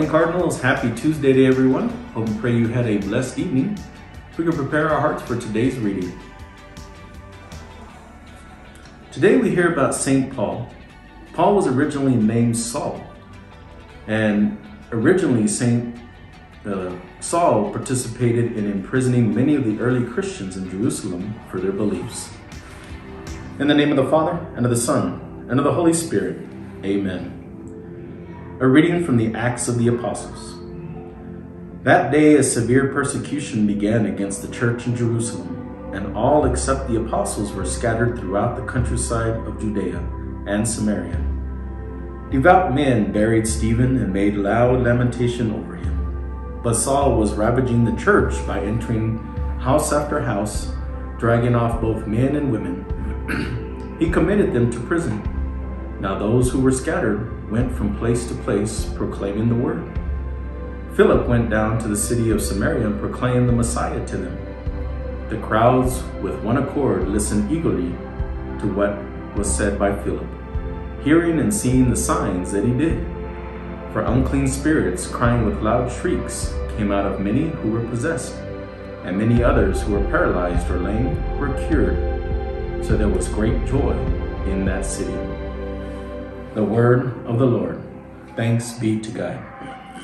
morning, Cardinals. Happy Tuesday to everyone. Hope and pray you had a blessed evening. We can prepare our hearts for today's reading. Today we hear about St. Paul. Paul was originally named Saul, and originally St. Uh, Saul participated in imprisoning many of the early Christians in Jerusalem for their beliefs. In the name of the Father, and of the Son, and of the Holy Spirit, amen. A reading from the Acts of the Apostles. That day a severe persecution began against the church in Jerusalem, and all except the apostles were scattered throughout the countryside of Judea and Samaria. Devout men buried Stephen and made loud lamentation over him. But Saul was ravaging the church by entering house after house, dragging off both men and women. he committed them to prison. Now those who were scattered went from place to place proclaiming the word. Philip went down to the city of Samaria and proclaimed the Messiah to them. The crowds, with one accord, listened eagerly to what was said by Philip, hearing and seeing the signs that he did. For unclean spirits, crying with loud shrieks, came out of many who were possessed, and many others who were paralyzed or lame were cured. So there was great joy in that city. The word of the Lord. Thanks be to God.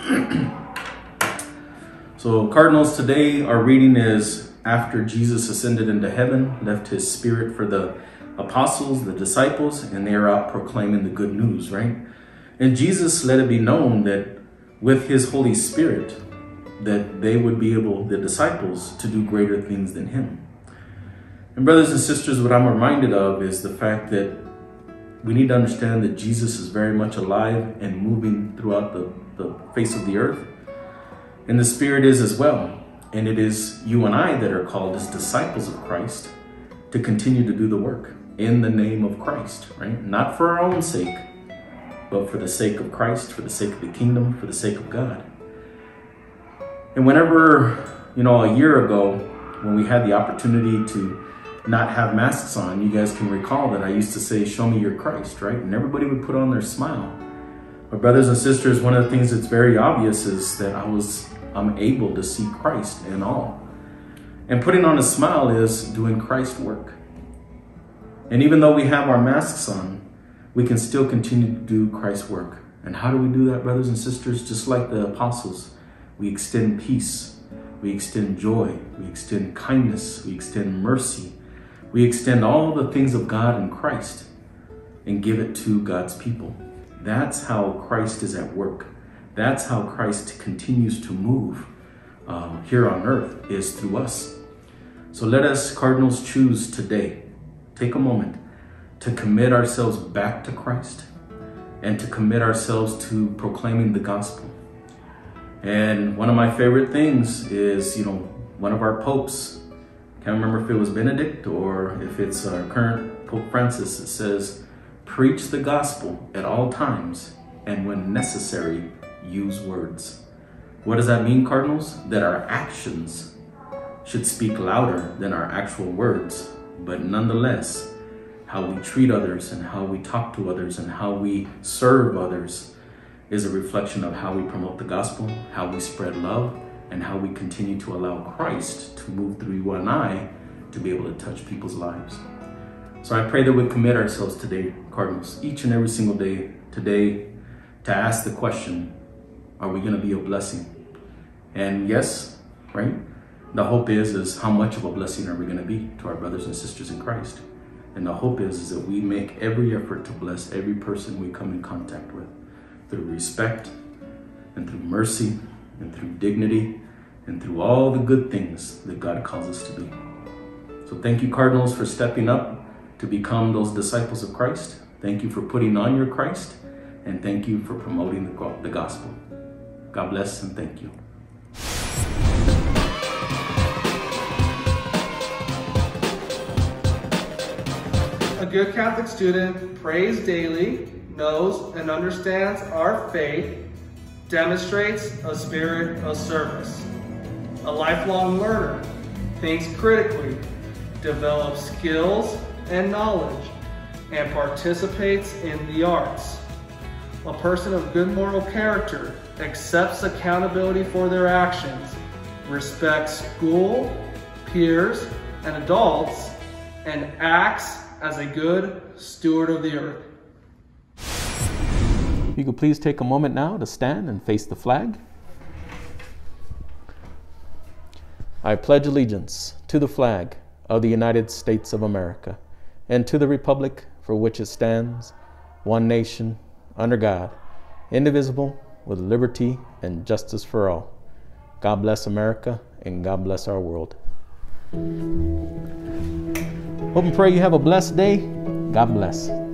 so, Cardinals, today our reading is after Jesus ascended into heaven, left his spirit for the apostles, the disciples, and they are out proclaiming the good news, right? And Jesus let it be known that with his Holy Spirit, that they would be able, the disciples, to do greater things than him. And brothers and sisters, what I'm reminded of is the fact that we need to understand that Jesus is very much alive and moving throughout the, the face of the earth. And the Spirit is as well. And it is you and I that are called as disciples of Christ to continue to do the work in the name of Christ, right? Not for our own sake, but for the sake of Christ, for the sake of the kingdom, for the sake of God. And whenever, you know, a year ago, when we had the opportunity to not have masks on, you guys can recall that I used to say, Show me your Christ, right? And everybody would put on their smile. But, brothers and sisters, one of the things that's very obvious is that I was I'm able to see Christ in all. And putting on a smile is doing Christ work. And even though we have our masks on, we can still continue to do Christ's work. And how do we do that, brothers and sisters? Just like the apostles, we extend peace, we extend joy, we extend kindness, we extend mercy, we extend all the things of God in Christ and give it to God's people. That's how Christ is at work. That's how Christ continues to move uh, here on earth is through us. So let us, Cardinals, choose today, take a moment to commit ourselves back to Christ and to commit ourselves to proclaiming the gospel. And one of my favorite things is, you know, one of our popes can't remember if it was Benedict or if it's our current Pope Francis. It says, preach the gospel at all times and when necessary, use words. What does that mean, Cardinals? That our actions should speak louder than our actual words, but nonetheless, how we treat others and how we talk to others and how we serve others is a reflection of how we promote the gospel, how we spread love, and how we continue to allow Christ to move through you and I to be able to touch people's lives. So I pray that we commit ourselves today, Cardinals, each and every single day today to ask the question, are we going to be a blessing? And yes, right? The hope is, is how much of a blessing are we going to be to our brothers and sisters in Christ? And the hope is, is that we make every effort to bless every person we come in contact with through respect and through mercy and through dignity and through all the good things that God calls us to be. So thank you, Cardinals, for stepping up to become those disciples of Christ. Thank you for putting on your Christ, and thank you for promoting the gospel. God bless and thank you. A good Catholic student prays daily, knows and understands our faith demonstrates a spirit of service. A lifelong learner thinks critically, develops skills and knowledge, and participates in the arts. A person of good moral character accepts accountability for their actions, respects school, peers, and adults, and acts as a good steward of the earth. You could please take a moment now to stand and face the flag. I pledge allegiance to the flag of the United States of America and to the republic for which it stands, one nation, under God, indivisible, with liberty and justice for all. God bless America and God bless our world. Hope and pray you have a blessed day. God bless.